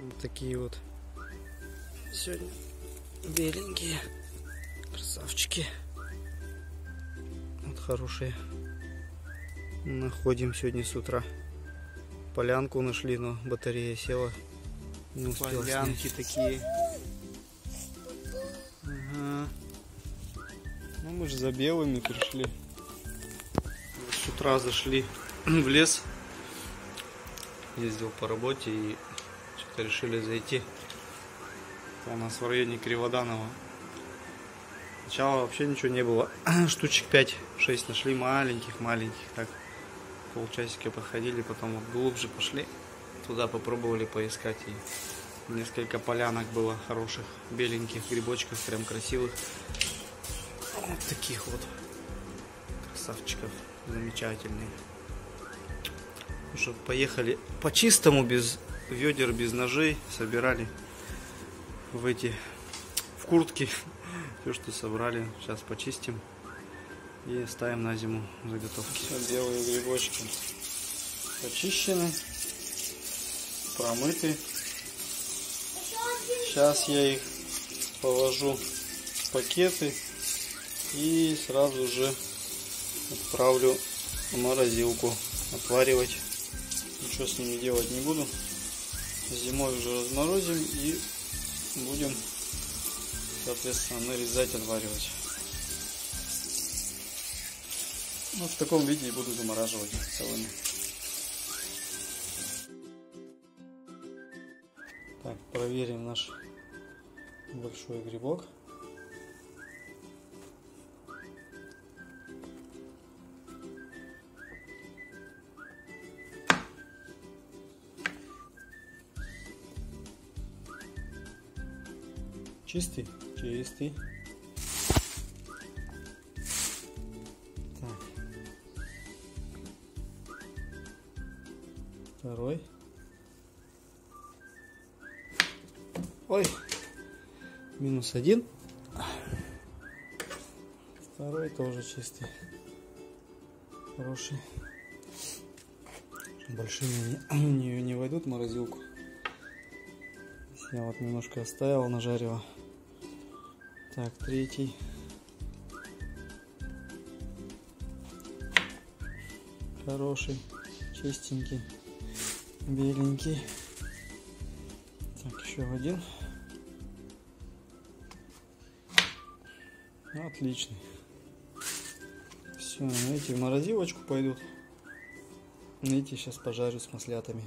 Вот такие вот сегодня беленькие красавчики. Вот хорошие. Находим сегодня с утра. Полянку нашли, но батарея села. Не успел Полянки снять. такие. Ага. Ну мы же за белыми пришли. Вот С утра зашли в лес. Ездил по работе и что-то решили зайти. Это у нас в районе Криводанова. Сначала вообще ничего не было. Штучек 5-6 нашли маленьких-маленьких. Так полчасика подходили, потом глубже пошли. Туда попробовали поискать. И несколько полянок было хороших, беленьких грибочков, прям красивых. Вот таких вот красавчиков замечательные. Ну что, поехали по чистому, без ведер, без ножей, собирали в эти, в куртки, все, что собрали, сейчас почистим и ставим на зиму заготовки. Все белые грибочки почищены, промыты. Сейчас я их положу в пакеты и сразу же отправлю в морозилку отваривать. Ничего с ними делать не буду. Зимой уже разморозим и будем, соответственно, нарезать, отваривать. Ну, в таком виде и буду замораживать целыми. Так, проверим наш большой грибок. Чистый? Чистый. Так. Второй. Ой, минус один. Второй тоже чистый. Хороший. Большими они не, не войдут в морозилку. Я вот немножко оставил, нажарила. Так, третий. Хороший, чистенький, беленький. Так, еще один. Отличный. Все, эти в морозилочку пойдут. Эти сейчас пожарю с маслятами.